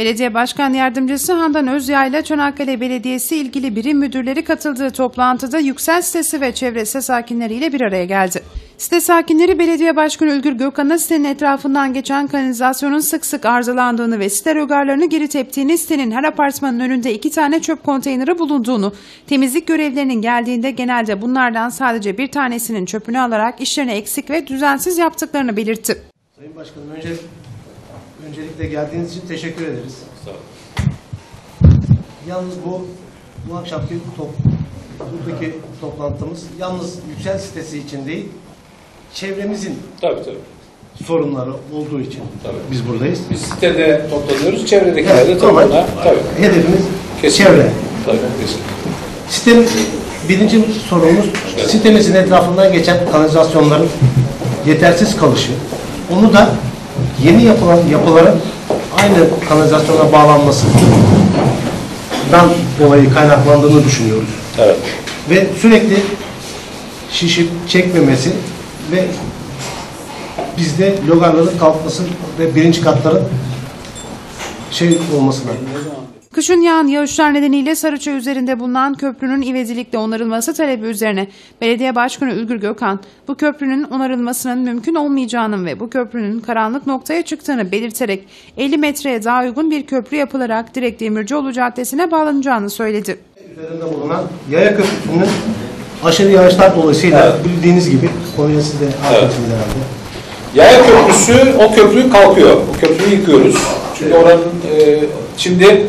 Belediye Başkan Yardımcısı Handan Özyağ ile Çanakkale Belediyesi ilgili birim müdürleri katıldığı toplantıda Yüksel sitesi ve çevresi sakinleriyle bir araya geldi. Site sakinleri Belediye Başkanı Ülgür Gökhan'a sitenin etrafından geçen kanalizasyonun sık sık arızalandığını ve site rögarlarını geri teptiğini, sitenin her apartmanın önünde iki tane çöp konteyneri bulunduğunu, temizlik görevlerinin geldiğinde genelde bunlardan sadece bir tanesinin çöpünü alarak işlerini eksik ve düzensiz yaptıklarını belirtti. Sayın Başkanım önce öncelikle geldiğiniz için teşekkür ederiz. Sağ olun. Yalnız bu bu akşamki top, buradaki toplantımız yalnız Yüksel sitesi için değil, çevremizin Tabii tabii. sorunları olduğu için Tabii. biz buradayız. Biz sitede toplanıyoruz, çevredekiler de Evet, ama toplanır. Tabii. hedefimiz Kesinlikle. çevre. Tabii, kesinlikle. Sitem, birinci sorumuz sitemizin etrafından geçen kanalizasyonların yetersiz kalışı. Onu da yeni yapılan yapıların aynı kanalizasyona bağlanmasından dolayı kaynaklandığını düşünüyoruz. Evet. Ve sürekli şişip çekmemesi ve bizde logarların kalkması ve birinci katların şey olmasına Kışın yağan yağışlar nedeniyle Sarıçay üzerinde bulunan köprünün ivedilikle onarılması talebi üzerine Belediye Başkanı Ülgür Gökhan bu köprünün onarılmasının mümkün olmayacağının ve bu köprünün karanlık noktaya çıktığını belirterek 50 metreye daha uygun bir köprü yapılarak direkt Demircioğlu Caddesi'ne bağlanacağını söyledi. üzerinde bulunan yaya köprüsünün aşırı yağışlar dolayısıyla bildiğiniz gibi Konya sizde hakimsiniz herhalde. Yaya köprüsü, o köprü kalkıyor. O köprüyü yıkıyoruz. Çünkü oranın, e, şimdi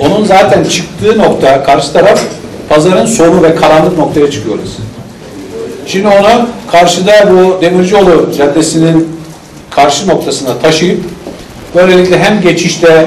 onun zaten çıktığı nokta, karşı taraf pazarın sonu ve karanlık noktaya çıkıyoruz. Şimdi onu karşıda bu Demircioğlu Caddesi'nin karşı noktasına taşıyıp böylelikle hem geçişte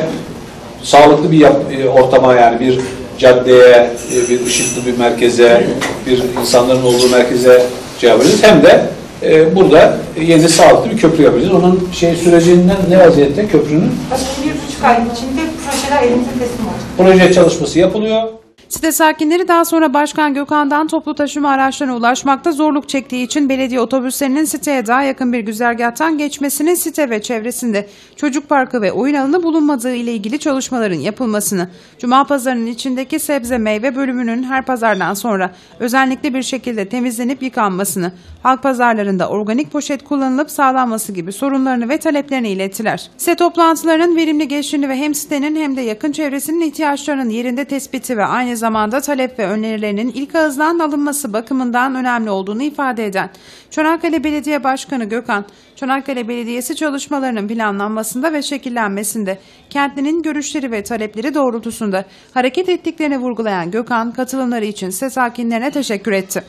sağlıklı bir e, ortama yani bir caddeye, e, bir ışıklı bir merkeze, bir insanların olduğu merkeze şey yapabiliriz. Hem de e, burada yeni sağlıklı bir köprü yapabiliriz. Onun şey sürecinden ne vaziyette köprünün Bakın bir buçuk ay içinde projeler elimize teslim olacak. proje çalışması yapılıyor. Site sakinleri daha sonra Başkan Gökhan'dan toplu taşıma araçlarına ulaşmakta zorluk çektiği için belediye otobüslerinin siteye daha yakın bir güzergahtan geçmesini site ve çevresinde çocuk parkı ve oyun alanı bulunmadığı ile ilgili çalışmaların yapılmasını, Cuma pazarının içindeki sebze meyve bölümünün her pazardan sonra özellikle bir şekilde temizlenip yıkanmasını, halk pazarlarında organik poşet kullanılıp sağlanması gibi sorunlarını ve taleplerini ilettiler. Site toplantılarının verimli geçtiğini ve hem sitenin hem de yakın çevresinin ihtiyaçlarının yerinde tespiti ve aynı zamanda talep ve önerilerinin ilk ağızdan alınması bakımından önemli olduğunu ifade eden Çanakkale Belediye Başkanı Gökhan, Çanakkale Belediyesi çalışmalarının planlanmasında ve şekillenmesinde kentlinin görüşleri ve talepleri doğrultusunda hareket ettiklerini vurgulayan Gökhan, katılımları için site sakinlerine teşekkür etti.